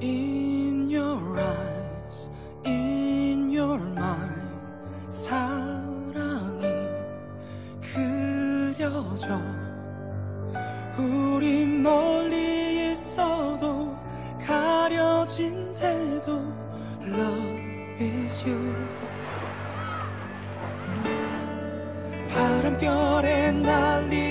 In your eyes, in your mind 사랑이 그려져 우리 멀리 있어도 가려진 대도 Love is you 바람결에 날리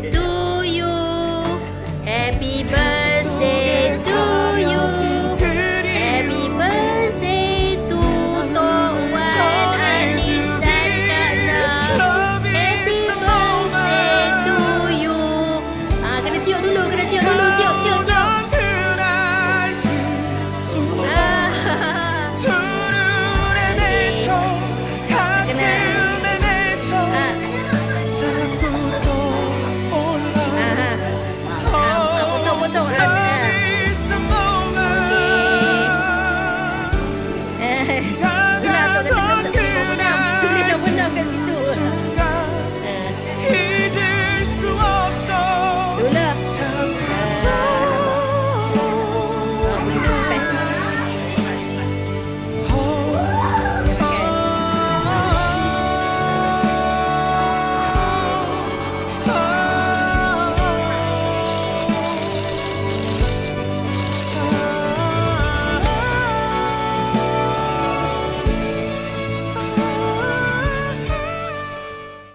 to you. Happy birthday.